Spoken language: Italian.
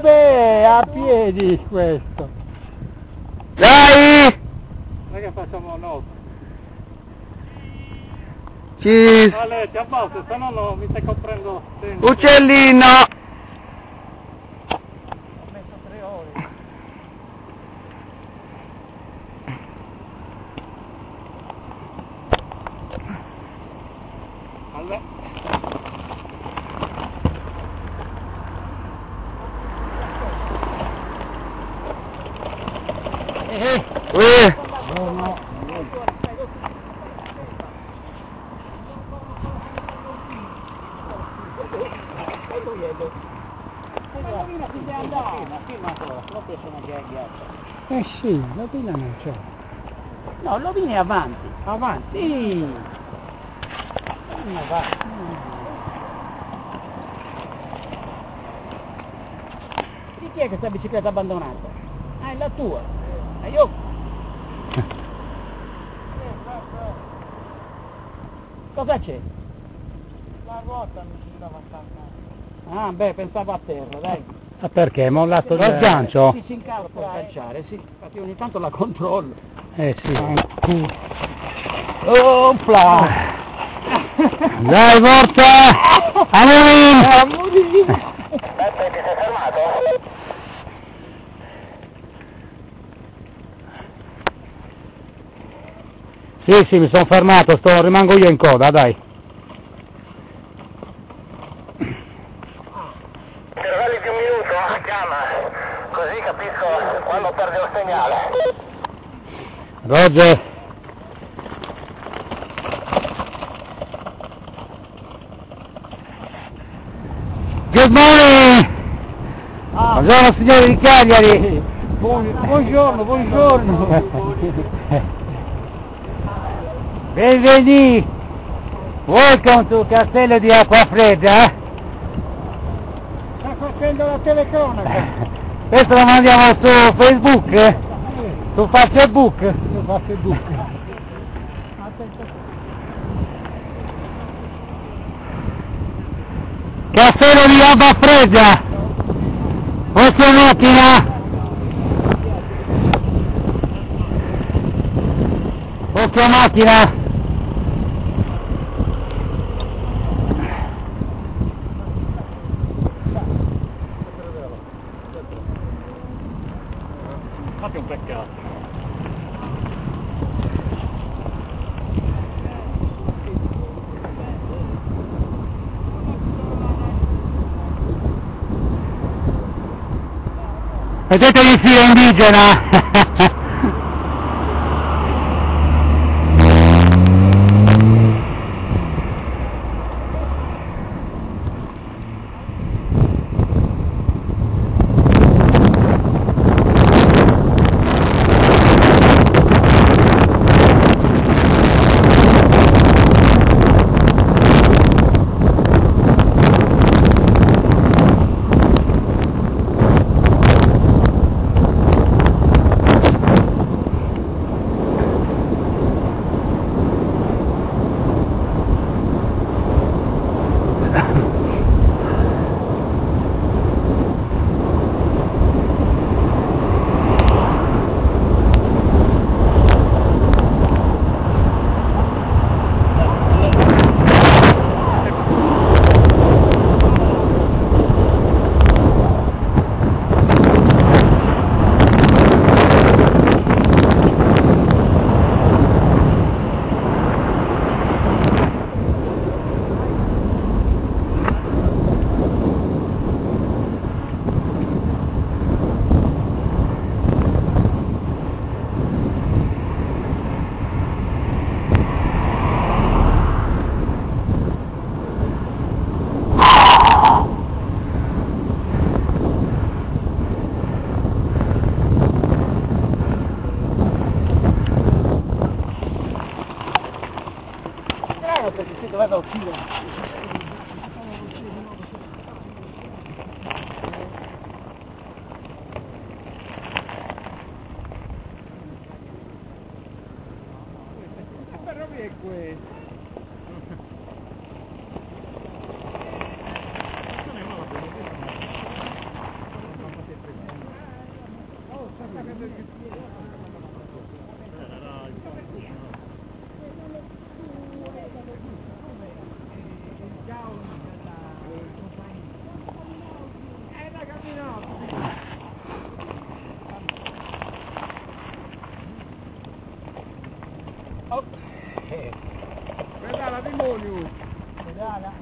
Beh, a piedi questo. Dai! Non è che facciamo nota. Ci... Ale, ti abbasso, se no no, mi stai coprendo sempre. Uccellino! Eh, Uè! no, no. Eh sì, la pila non c'è. No, lo vieni avanti. Avanti. Sì. Vieni avanti. Di chi è questa bicicletta abbandonata? Ah, è la tua. Io... Cosa c'è? La ruota mi si stava attaccando. Ah, beh, pensavo a terra, dai. Ma perché? È mollato Sì, lo sgancio? Sì, si incala per calciare, sì. Infatti ogni tanto la controllo. Eh sì. Opla! Dai, forza! Amorin! Sì, sì, mi sono fermato, sto, rimango io in coda, dai. Intervalli di un minuto, chiama, così capisco quando perde il segnale. Roger. Good morning! Buongiorno signori di Cagliari! buongiorno, buongiorno! Benvenuti! Welcome to Castello di Acquafredda! Sta facendo la telecronaca! Questo lo mandiamo su Facebook? eh? Su Facebook? Su Facebook. Castello di Alba Fredda! Vostra macchina! Macchina! Fate un peccato. Vedete il filo indigena? Strano perché si doveva uccidere. Però è questo. ไม่ได้แล้วพี่โมนอยู่ ไม่ได้แล้ว